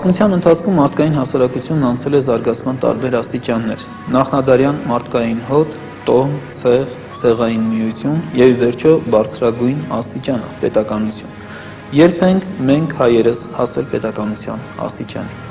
Պատմության ընթացքում մարդկային հասարակությունն անցել է զարգացման տարբեր աստիճաններ՝ նախնադարյան մարդկային հոտ, տոհ, ցեղ, ցեղային միություն եւ վերջո բարձրագույն աստիճանը՝ պետականություն։ Երբ ենք մենք հայերս հասել պետականության աստիճանի։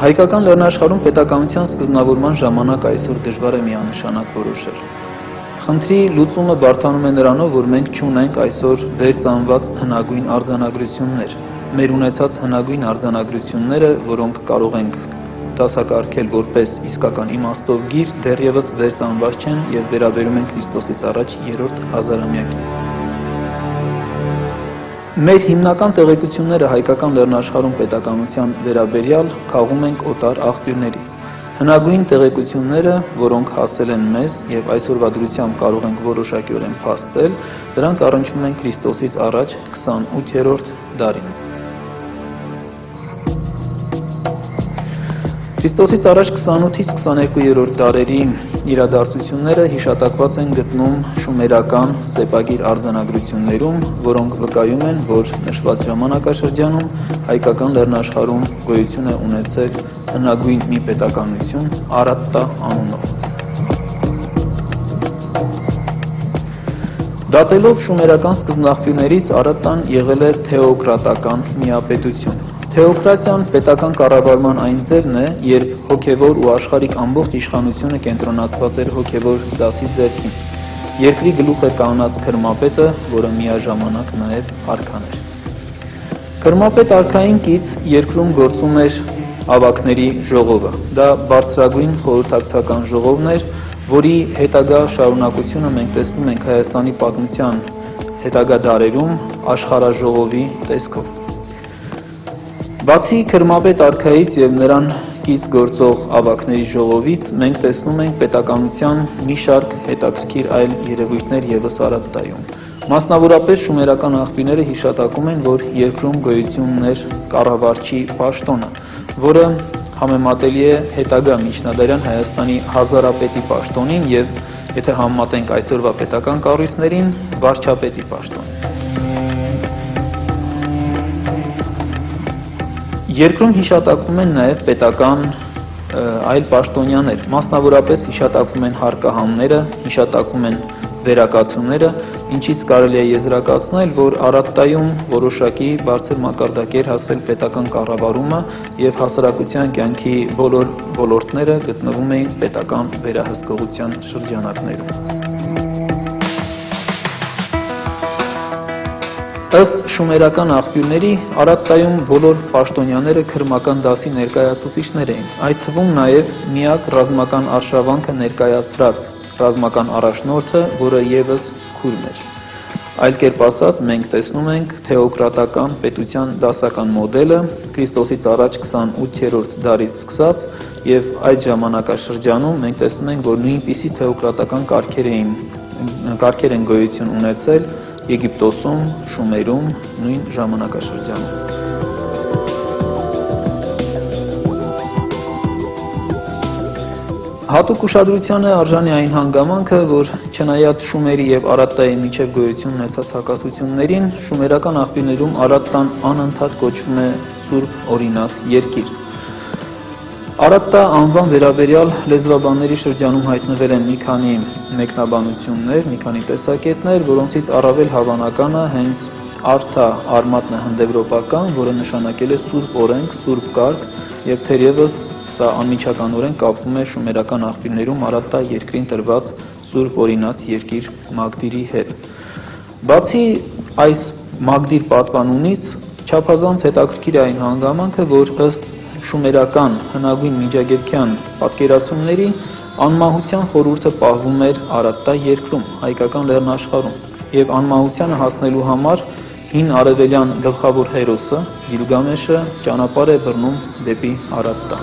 Հայկական լեռնաշխարհում պետականության սկզբնավորման ժամանակ այսօր դժվար է միանշանակ որոշել։ Խնդրի լուծումը բարդանում է նրանով, որ մենք չունենք այսօր վերծանված հնագույն արձանագրություններ։ Մեր ունեցած հնագույն արձանագրությունները, որոնք կարող ենք դասակարգել որպես իսկական իմաստով գիր, դեռևս վերծանված չեն եւ վերաբերում են Քրիստոսից առաջ 3-րդ հազարամյակին։ Մեր հիմնական տեղեկությունները հայկական լեռնաշխարհում պետականության վերաբերյալ քաղում ենք օտար աղբյուրներից։ Հնագույն տեղեկությունները, որոնք հասել են մեզ եւ այսօրվա դրությամբ կարող ենք որոշակիորեն փաստել, դրանք առնչվում են Քրիստոսից առաջ 28-րդ դարին։ Քրիստոսից առաջ 28-ից 22-րդ դարերի իրադարձությունները հիշատակված են գտնում շումերական սեպագիր արձանագրություններում, որոնք վկայում են, որ նշված ժամանակաշրջանում հայկական լեռնաշխարհում գոյություն է ունեցել հնագույն մի պետականություն Արատտա անունով։ Դատելով շումերական սկզբնաղբյուրներից Արատտան եղել է թեոկրատական միապետություն Թեոկրատիան պետական կառավարման այն ձևն է, երբ հոգևոր ու աշխարհիկ ամբողջ իշխանությունը կենտրոնացված էր հոգևոր դասի ձեռքին։ Երկրի գլուխ է կանած քրմապետը, որը միաժամանակ նաև արքան էր։ Քրմապետ արքային կից երկրում գործում էր ավակների ժողովը։ Դա բարձրագույն խորհրդակցական ժողովն էր, որի հետագա շարունակությունը մենք տեսնում ենք Հայաստանի պատմության հետագա դարերում աշխարհաժողովի տեսքով։ Բացի Քրմապետ արքայից եւ նրան կից գործող ավակների ժողովից մենք տեսնում ենք պետականության մի շարք հետաքրքիր այլ երևույթներ եւս Արաբտայում։ Մասնավորապես շումերական աղբյուրները հիշատակում են, որ երկրում գոյություն ուներ կառավարչի պաշտոնը, որը համեմատելի է հետագա միջնադարյան Հայաստանի հազարապետի պաշտոնին եւ եթե համեմատենք այսօրվա պետական կառույցներին, վարչապետի պաշտոնին։ Երկրում հիշատակվում են նաև պետական այլ պաշտոնյաներ, մասնավորապես հիշատակվում են հարկահամները, հիշատակվում են վերակացումները, ինչից կարելի է եզրակացնել, որ Արատտայում որոշակի բարձր մակարդակեր հասել պետական կառավարումը եւ հասարակության կյանքի բոլոր ոլորտները գտնվում էին պետական վերահսկողության շրջանակներում։ Ըստ շումերական աղբյուրների Արատտայում բոլոր պաշտոնյաները քրմական դասի ներկայացուցիչներ էին, այդ թվում նաև միակ ռազմական արշավանքը ներկայացրած ռազմական առաջնորդը, որը եւս քուրմ էր։ Այլ կերպ ասած, մենք տեսնում ենք թեոկրատական պետության դասական մոդելը Քրիստոսից առաջ 28-րդ դարից սկսած եւ այդ ժամանակաշրջանում մենք տեսնում ենք, որ նույնպիսի թեոկրատական կարգեր էին կարգեր են գոյություն ունեցել Եգիպտոսում, Շումերում, նույն ժամանակաշրջանում։ Հատուկ ուշադրության է արժանի այն հանգամանքը, որ չնայած Շումերի եւ Արատտայի միջև գոյություն ունեցած հակասություններին, շումերական աղբյուրներում Արատտան անընդհատ կոչվում է Սուրբ Օրինաց երկիր։ Արատտա անվան վերաբերյալ լեզվաբանների շրջանում հայտնվել են մի քանի մեկնաբանություններ, մի քանի տեսակետներ, որոնցից առավել հավանականը հենց Արթա արմատն է հնդեվրոպական, որը նշանակել է սուրբ օրենք, սուրբ կարգ եւ թերևս սա անմիջականորեն կապվում է շումերական աղբյուրներում Արատտա երկրին տրված սուրբ օրինաց երկիր Մագդիրի հետ։ Բացի այս Մագդիր պատվանունից չափազանց հետաքրքիր այն հանգամանքը, որ ըստ շումերական հնագույն միջագետքյան պատկերացումների անմահության խորհուրդը պահվում էր Արատտա երկրում, հայկական լեռնաշխարհում, եւ անմահությանը հասնելու համար հին արևելյան գլխավոր հերոսը Գիլգամեշը ճանապարհ է բռնում դեպի Արատտա։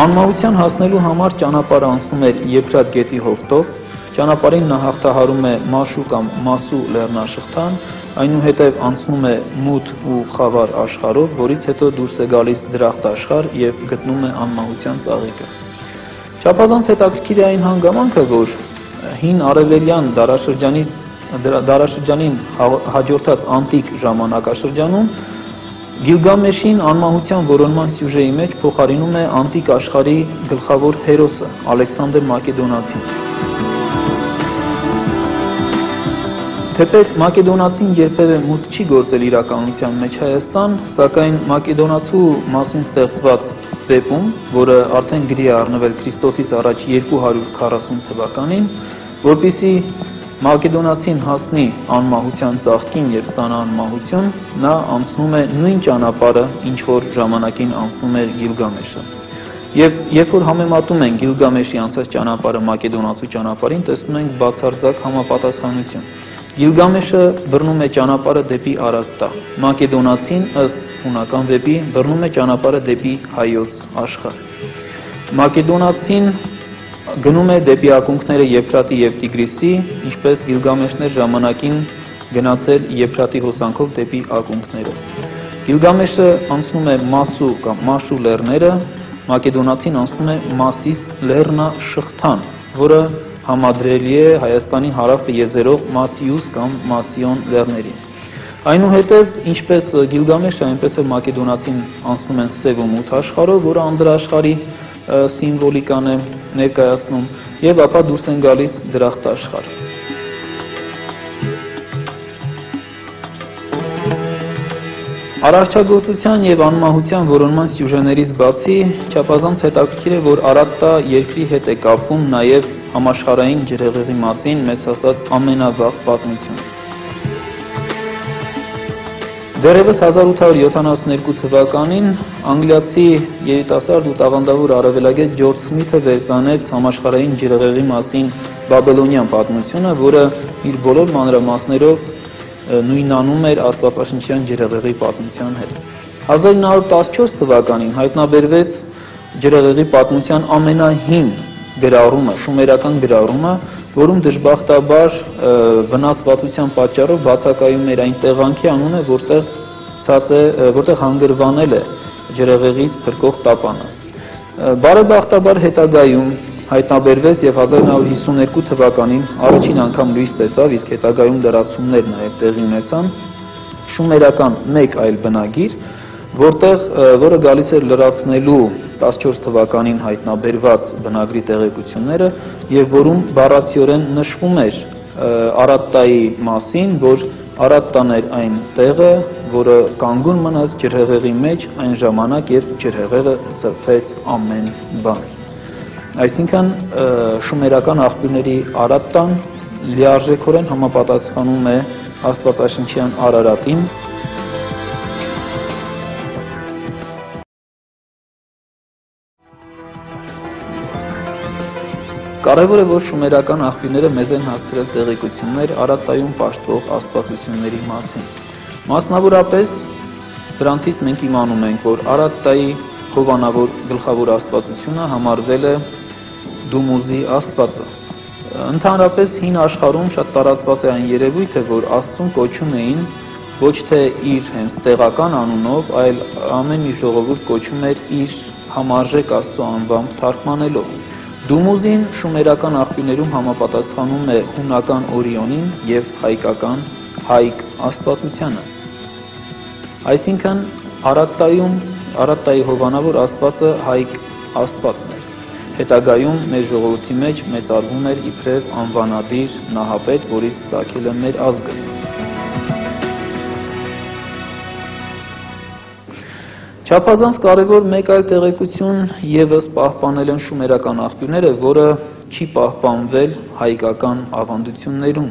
Անմահության հասնելու համար ճանապարհը անցնում էր Եփրատ գետի հովտով, ճանապարհին նա հաղթահարում է Մաշու կամ Մասու լեռնաշղթան այնուհետև անցնում է մութ ու խավար աշխարհով, որից հետո դուրս է գալիս դրախտ աշխարհ եւ գտնում է անմահության ծաղիկը։ Չափազանց հետաքրքիր է այն հանգամանքը, որ հին արևելյան դարաշրջանից դարաշրջանին հաջորդած անտիկ ժամանակաշրջանում Գիլգամեշին անմահության որոնման սյուժեի մեջ փոխարինում է անտիկ աշխարհի գլխավոր հերոսը Ալեքսանդր Մակեդոնացին։ Թեպետ Մակեդոնացին երբևէ մուտք չի գործել իրականության մեջ Հայաստան, սակայն Մակեդոնացու մասին ստեղծված վեպում, որը արդեն գրի է առնվել Քրիստոսից առաջ 240 թվականին, որբիսի Մակեդոնացին հասնի անմահության ծաղկին եւ ստանա անմահություն, նա անցնում է նույն ճանապարհը, ինչ որ ժամանակին անցնում էր Գիլգամեշը։ Եվ երբ որ համեմատում են Գիլգամեշի անցած ճանապարհը Մակեդոնացու ճանապարհին, տեսնում ենք բացարձակ համապատասխանություն։ Գիլգամեշը բռնում է ճանապարհը դեպի Արարատա։ Մակեդոնացին ըստ հունական վեպի բռնում է ճանապարհը դեպի հայոց աշխարհ։ Մակեդոնացին գնում է դեպի ակունքները Եփրատի եւ Տիգրիսի, ինչպես Գիլգամեշներ ժամանակին գնացել Եփրատի հոսանքով դեպի ակունքները։ Գիլգամեշը անցնում է Մասու կամ Մաշու լեռները, Մակեդոնացին անցնում է Մասիս լեռնա շղթան, որը համադրելի է Հայաստանի հարավը եզերող Մասիուս կամ Մասիոն լեռներին։ Այնուհետև ինչպես Գիլգամեշը, այնպես էլ Մակեդոնացին անցնում են Սև ու Մութ աշխարհով, որը անդրաշխարհի սիմվոլիկան է ներկայացնում եւ ապա դուրս են գալիս դրախտ աշխարհ։ Արարչագործության եւ անմահության որոնման սյուժեներից բացի չափազանց հետաքրքիր է, որ Արատտա երկրի հետ է կապվում նաեւ համաշխարային ջրհեղեղի մասին մեզ ասած ամենավաղ պատմությունը։ Դեռևս 1872 թվականին անգլիացի երիտասարդ ու տաղանդավոր արևելագետ Ջորջ Սմիթը վերծանեց համաշխարհային ջրեղեղի մասին Բաբելոնյան պատմությունը, որը իր բոլոր մանրամասներով նույնանում էր Աստվածաշնչյան ջրեղեղի պատմության հետ։ 1914 թվականին հայտնաբերվեց ջրեղեղի պատմության ամենահին գրառումը, շումերական գրառումը, որում դժբախտաբար վնասվածության պատճառով բացակայում էր այն տեղանքի անունը, որտեղ ցած է, որտեղ հանգրվանել է ջրեղեղից փրկող տապանը։ Բարեբախտաբար հետագայում հայտնաբերվեց եւ 1952 թվականին առաջին անգամ լույս տեսավ, իսկ հետագայում լրացումներ նաեւ տեղի ունեցան շումերական մեկ այլ բնագիր, որտեղ որը գալիս էր լրացնելու 14 թվականին հայտնաբերված բնագրի տեղեկությունները եւ որում բառացիորեն նշվում էր Արատտայի մասին, որ Արատտան էր այն տեղը, որը կանգուն մնաց ջրհեղեղի մեջ այն ժամանակ, երբ ջրհեղեղը սրբեց ամեն բան։ Այսինքն շումերական աղբյուրների Արատտան լիարժեքորեն համապատասխանում է Աստվածաշնչյան Արարատին, Կարևոր է, որ շումերական աղբյուրները մեզ են հասցրել տեղեկություններ Արատայում պաշտվող աստվածությունների մասին։ Մասնավորապես դրանցից մենք իմանում ենք, որ Արատայի հովանավոր գլխավոր աստվածությունը համարվել է Դումուզի աստվածը։ Ընդհանրապես հին աշխարհում շատ տարածված է այն երևույթը, որ Աստծուն կոչում էին ոչ թե իր հենց տեղական անունով, այլ ամեն մի ժողովուրդ կոչում էր իր համարժեք Աստծո անվամբ թարգմանելով։ Դումուզին շումերական աղբյուրներում համապատասխանում է հունական Օրիոնին եւ հայկական Հայկ աստվածությանը։ Այսինքն Արատտայում Արատտայի հովանավոր աստվածը Հայկ աստվածն էր։ Հետագայում մեր ժողովրդի մեջ մեծարվում էր իբրև անվանադիր նահապետ, որից ցակել է մեր ազգը։ Չափազանց կարևոր մեկ այլ տեղեկություն եւս պահպանել են շումերական աղբյուրները, որը չի պահպանվել հայկական ավանդություններում։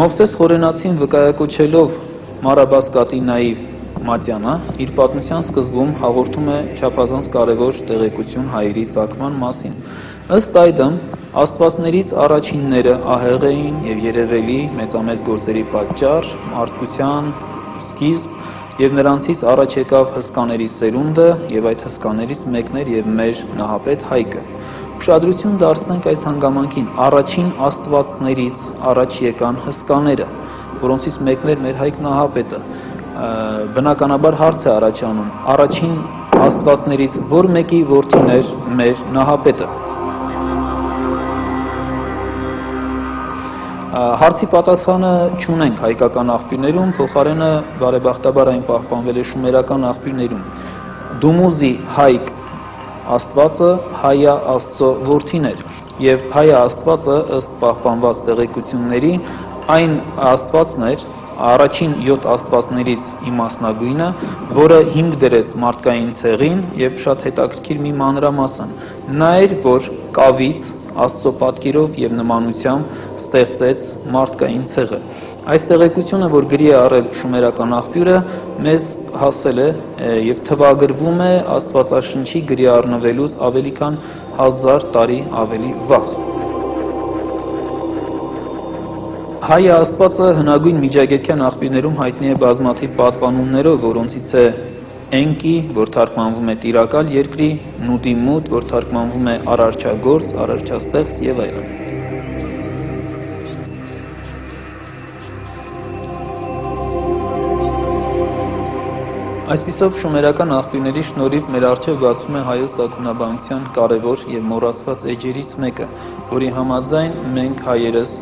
Մովսես Խորենացին վկայակոչելով Մարաբասկատինայի Մատյանը իր պատմության սկզբում հաղորդում է չափազանց կարևոր տեղեկություն հայերի ցակման մասին։ Ըստ այդմ Աստվածներից առաջինները ահեղ էին եւ երևելի մեծամեծ գործերի պատճառ, մարդկության սկիզբ եւ նրանցից առաջ եկավ հսկաների սերունդը եւ այդ հսկաներից մեկն էր եւ մեր նահապետ Հայկը։ ուշադրություն դարձնենք այս հանգամանքին։ Առաջին աստվածներից առաջ եկան հսկաները, որոնցից մեկն էր մեր Հայկ Նահապետը։ Բնականաբար հարց է առաջանում. առաջին աստվածներից որ մեկի որդին էր մեր Նահապետը։ Հարցի պատասխանը չունենք հայկական աղբյուրներում, փոխարենը բարեբախտաբար այն պահպանվել է շումերական աղբյուրներում։ Դումուզի հայկ Աստվածը Հայա Աստծո որդին էր, եւ Հայա Աստվածը ըստ պահպանված տեղեկությունների այն Աստվածն էր, առաջին 7 աստվածներից իմասնագույնը, որը հիմք դրեց մարդկային ցեղին եւ շատ հետաքրքիր մի մանրամասն։ Նա էր, որ կավից Աստծո պատկերով եւ նմանությամբ ստեղծեց մարդկային ցեղը։ Այս տեղեկությունը, որ գրի է առել շումերական աղբյուրը, մեզ հասել է եւ թվագրվում է Աստվածաշնչի գրի առնվելուց ավելի քան 1000 տարի ավելի վաղ։ Հայ Աստվածը հնագույն միջագետքյան աղբյուրներում հայտնի է բազմաթիվ պատվանումներով, որոնցից է Էնկի, որ թարգմանվում է տիրակալ երկրի, նուդի մուտ, որ թարգմանվում է արարչագործ, արարչաստեղծ եւ այլն։ Այսպիսով շումերական աղբյուրների շնորհիվ մեր առջև բացվում է հայոց ցակունաբանության կարևոր եւ մոռացված էջերից մեկը, որի համաձայն մենք հայերս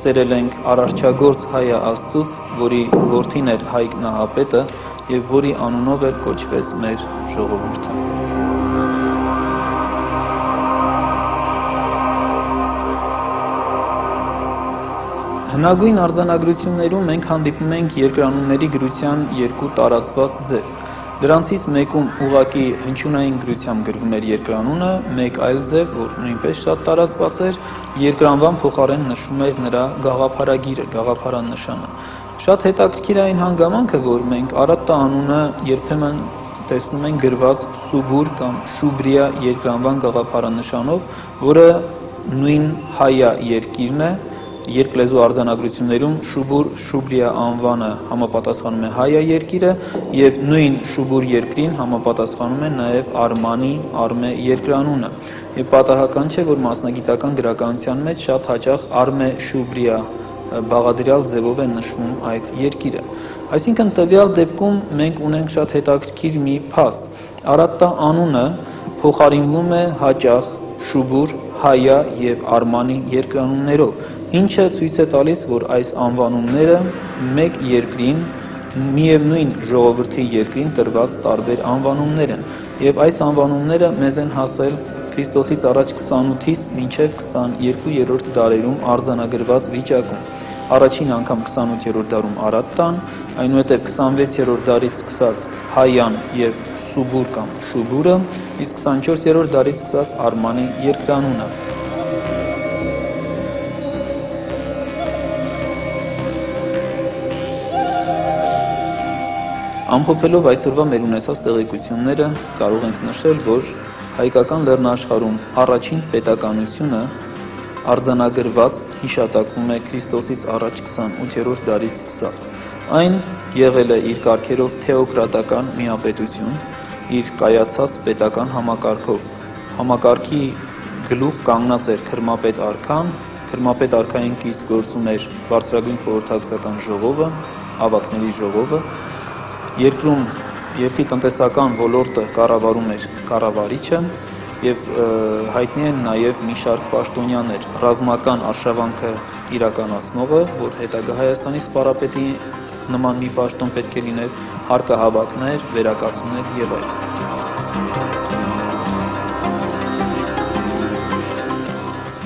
սերել ենք արարչագործ հայա Աստծուց, որի որդին էր Հայկ Նահապետը, եւ որի անունով էլ կոչվեց մեր ժողովուրդը։ Հնագույն արձանագրություններում մենք հանդիպում ենք երկրանունների գրության երկու տարածված ձև։ Դրանցից մեկում ուղակի հնչյունային գրությամբ գրվում էր երկրանունը, մեկ այլ ձև, որ նույնպես շատ տարածված էր, երկրանվան փոխարեն նշվում էր նրա գաղափարագիրը, գաղափարանշանը։ Շատ հետաքրքիր այն հանգամանքը, որ մենք Արատտա անունը երբեմն տեսնում ենք գրված Սուբուր կամ Շուբրիա երկրանվան գաղափարանշանով, որը նույն հայա երկիրն է, երկլեզու արձանագրություններում Շուբուր Շուբրիա անվանը համապատասխանում է հայա երկիրը եւ նույն Շուբուր երկրին համապատասխանում է նաեւ Արմանի Արմե երկրանունը։ Եվ պատահական չէ, որ մասնագիտական գրականության մեջ շատ հաճախ Արմե Շուբրիա բաղադրյալ ձևով է նշվում այդ երկիրը։ Այսինքն տվյալ դեպքում մենք ունենք շատ հետաքրքիր մի փաստ։ Արատտա անունը փոխարինվում է հաճախ Շուբուր, Հայա եւ Արմանի երկրանուններով, ինչը ցույց է տալիս, որ այս անվանումները մեկ երկրին միևնույն ժողովրդի երկրին տրված տարբեր անվանումներ են եւ այս անվանումները մեզ են հասել Քրիստոսից առաջ 28-ից մինչև 22-րդ դարերում արձանագրված վիճակում առաջին անգամ 28-րդ դարում Արատտան, այնուհետև 26-րդ դարից սկսած Հայան եւ Սուբուր կամ Շուբուրը, իսկ 24-րդ դարից սկսած Արմանի երկրանունը։ Ամփոփելով այսօրվա մեր ունեցած տեղեկությունները, կարող ենք նշել, որ հայկական լեռնաշխարհում առաջին պետականությունը արձանագրված հիշատակվում է Քրիստոսից առաջ 28-րդ դարից սկսած։ Այն եղել է իր կարգերով թեոկրատական միապետություն, իր կայացած պետական համակարգով։ Համակարգի գլուխ կանգնած էր քրմապետ արքան, քրմապետ արքային կից գործում էր բարձրագույն խորհրդակցական ժողովը, ավակների ժողովը, երկրում երկրի տնտեսական ոլորտը կառավարում էր կառավարիչը, եւ հայտնի են նաեւ մի շարք պաշտոնյաներ, ռազմական արշավանքը իրականացնողը, որ հետագա Հայաստանի սպարապետի նման մի պաշտոն պետք է լիներ, հարկահավաքներ, վերակացումներ եւ այլն։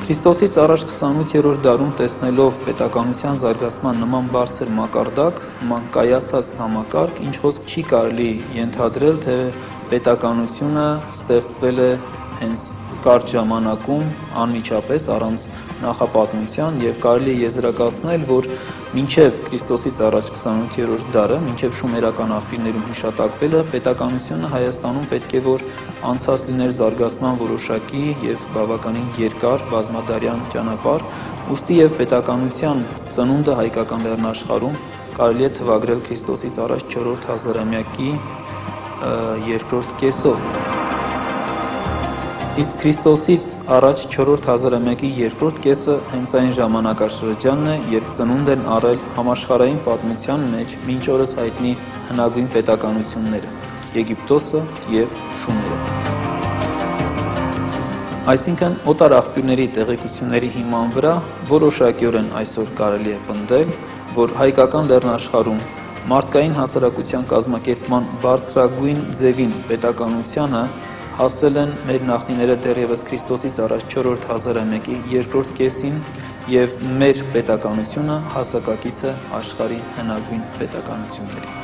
Քրիստոսից առաջ 28-րդ դարում տեսնելով պետականության զարգացման նման բարձր մակարդակ, նման կայացած համակարգ, ինչ խոսք չի կարելի ենթադրել, թե պետականությունը ստեղծվել է հենց կարճ ժամանակում անմիջապես առանց նախապատմության եւ կարելի է եզրակացնել, որ մինչև Քրիստոսից առաջ 28-րդ դարը, մինչև շումերական աղբյուրներում հիշատակվելը, պետականությունը Հայաստանում պետք է որ անցած լիներ զարգացման որոշակի եւ բավականին երկար բազմադարյան ճանապարհ, ուստի եւ պետականության ծնունդը հայկական լեռնաշխարհում կարելի է թվագրել Քրիստոսից առաջ 4-րդ հազարամյակի երկրորդ կեսով։ Իսկ Քրիստոսից առաջ 4-րդ հազարամյակի երկրորդ կեսը հենց այն ժամանակաշրջանն է, երբ ծնունդ են առել համաշխարհային պատմության մեջ մինչ օրս հայտնի հնագույն պետականությունները՝ Եգիպտոսը և Շումերը։ Այսինքն՝ օտար աղբյուրների տեղեկությունների հիման վրա որոշակիորեն այսօր կարելի է պնդել, որ հայկական լեռնաշխարհում մարդկային հասարակության կազմակերպման բարձրագույն ձևին պետականությանը հասել են մեր նախնիները դեռևս Քրիստոսից առաջ 4-րդ հազարամյակի երկրորդ կեսին, և մեր պետականությունը հասակակից է աշխարհի հնագույն պետականությունների։